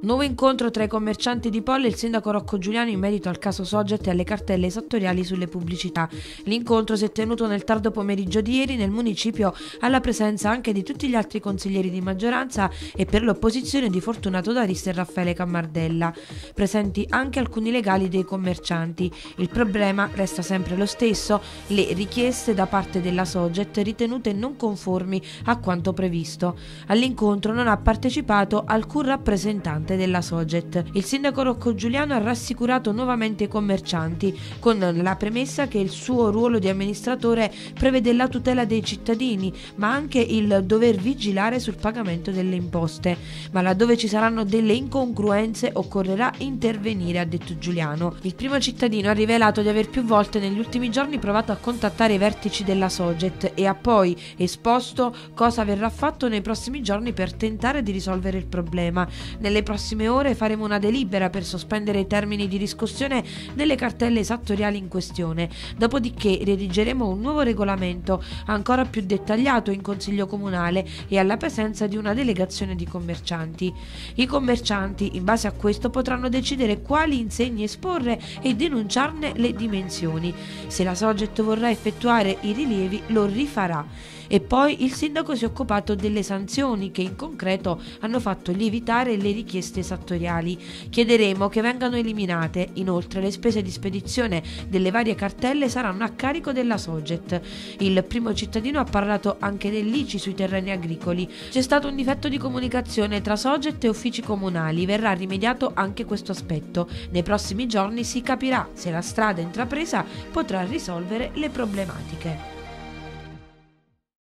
Nuovo incontro tra i commercianti di Polle e il sindaco Rocco Giuliano in merito al caso Sogget e alle cartelle esattoriali sulle pubblicità. L'incontro si è tenuto nel tardo pomeriggio di ieri nel municipio alla presenza anche di tutti gli altri consiglieri di maggioranza e per l'opposizione di Fortunato D'Arista e Raffaele Cammardella. Presenti anche alcuni legali dei commercianti. Il problema resta sempre lo stesso, le richieste da parte della Sogget ritenute non conformi a quanto previsto. All'incontro non ha partecipato alcun rappresentante rappresentante della Soget. Il sindaco Rocco Giuliano ha rassicurato nuovamente i commercianti con la premessa che il suo ruolo di amministratore prevede la tutela dei cittadini, ma anche il dover vigilare sul pagamento delle imposte. Ma laddove ci saranno delle incongruenze occorrerà intervenire, ha detto Giuliano. Il primo cittadino ha rivelato di aver più volte negli ultimi giorni provato a contattare i vertici della Soget e ha poi esposto cosa verrà fatto nei prossimi giorni per tentare di risolvere il problema. Nelle prossime ore faremo una delibera per sospendere i termini di riscossione delle cartelle esattoriali in questione, dopodiché redigeremo un nuovo regolamento ancora più dettagliato in Consiglio Comunale e alla presenza di una delegazione di commercianti. I commercianti, in base a questo, potranno decidere quali insegni esporre e denunciarne le dimensioni. Se la Sogget vorrà effettuare i rilievi, lo rifarà. E poi il sindaco si è occupato delle sanzioni che in concreto hanno fatto lievitare le richieste esattoriali. Chiederemo che vengano eliminate. Inoltre le spese di spedizione delle varie cartelle saranno a carico della Soget. Il primo cittadino ha parlato anche dell'ICI sui terreni agricoli. C'è stato un difetto di comunicazione tra Soget e uffici comunali. Verrà rimediato anche questo aspetto. Nei prossimi giorni si capirà se la strada intrapresa potrà risolvere le problematiche.